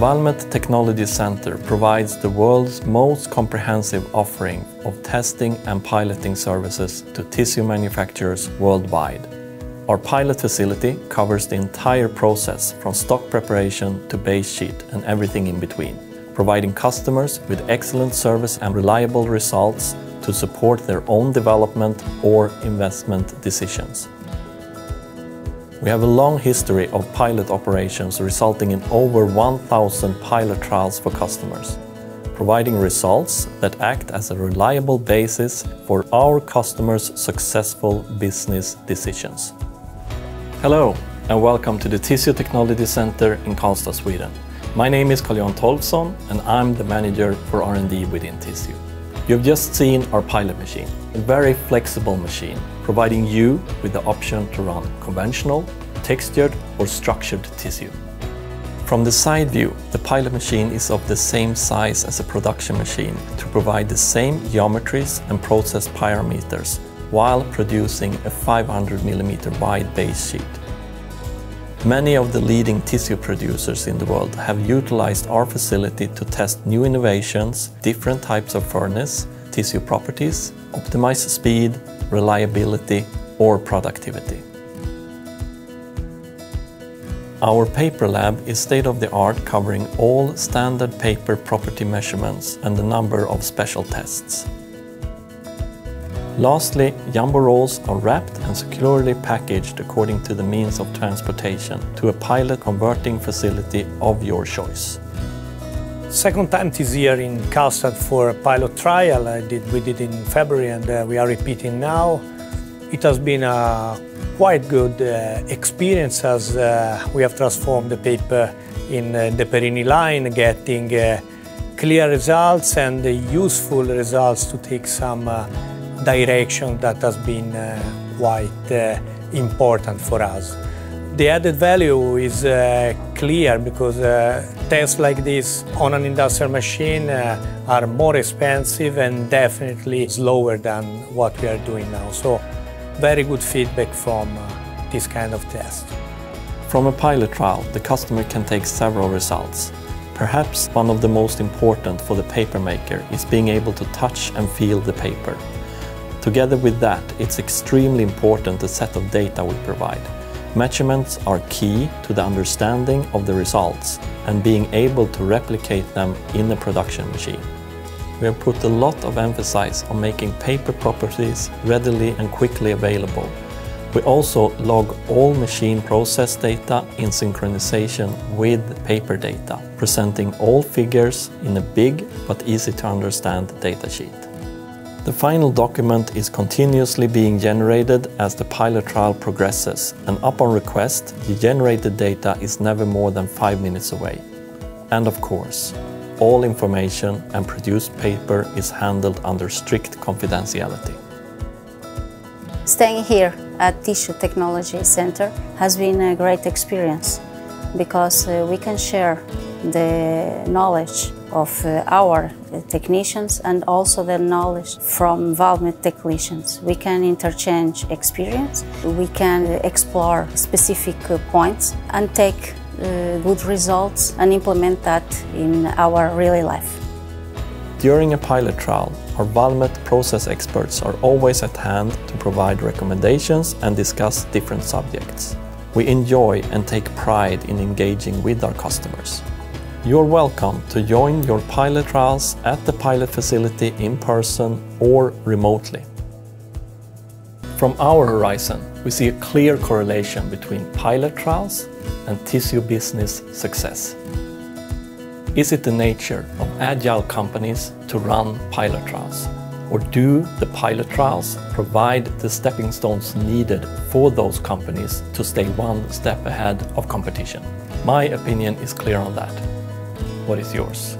Valmet Technology Center provides the world's most comprehensive offering of testing and piloting services to tissue manufacturers worldwide. Our pilot facility covers the entire process from stock preparation to base sheet and everything in between, providing customers with excellent service and reliable results to support their own development or investment decisions. We have a long history of pilot operations resulting in over 1,000 pilot trials for customers, providing results that act as a reliable basis for our customers' successful business decisions. Hello, and welcome to the Tissue Technology Center in Karlstad, Sweden. My name is Carl-Johan and I'm the manager for R&D within Tissue. You've just seen our pilot machine, a very flexible machine, providing you with the option to run conventional, textured or structured tissue. From the side view, the pilot machine is of the same size as a production machine to provide the same geometries and process parameters while producing a 500 mm wide base sheet. Many of the leading tissue producers in the world have utilized our facility to test new innovations, different types of furnish, tissue properties, optimize speed, reliability, or productivity. Our paper lab is state-of-the-art, covering all standard paper property measurements and a number of special tests. Lastly, jumbo rolls are wrapped and securely packaged according to the means of transportation to a pilot converting facility of your choice. Second time this year in Karlstad for a pilot trial. I did, we did in February and uh, we are repeating now. It has been a quite good uh, experience as uh, we have transformed the paper in uh, the Perini line, getting uh, clear results and useful results to take some uh, direction that has been quite important for us. The added value is uh, clear because uh, tests like this on an industrial machine uh, are more expensive and definitely slower than what we are doing now. So very good feedback from uh, this kind of test. From a pilot trial, the customer can take several results. Perhaps one of the most important for the paper maker is being able to touch and feel the paper. Together with that, it's extremely important the set of data we provide. Measurements are key to the understanding of the results and being able to replicate them in a production machine. We have put a lot of emphasis on making paper properties readily and quickly available. We also log all machine process data in synchronization with paper data, presenting all figures in a big but easy to understand datasheet. The final document is continuously being generated as the pilot trial progresses, and upon request, the generated data is never more than five minutes away. And of course, all information and produced paper is handled under strict confidentiality. Staying here at Tissue Technology Center has been a great experience because uh, we can share the knowledge of uh, our technicians and also the knowledge from Valmet technicians. We can interchange experience, we can explore specific uh, points and take uh, good results and implement that in our real life. During a pilot trial, our Valmet process experts are always at hand to provide recommendations and discuss different subjects. We enjoy and take pride in engaging with our customers. You're welcome to join your pilot trials at the pilot facility in person or remotely. From our horizon, we see a clear correlation between pilot trials and tissue business success. Is it the nature of agile companies to run pilot trials? Or do the pilot trials provide the stepping stones needed for those companies to stay one step ahead of competition? My opinion is clear on that what is yours.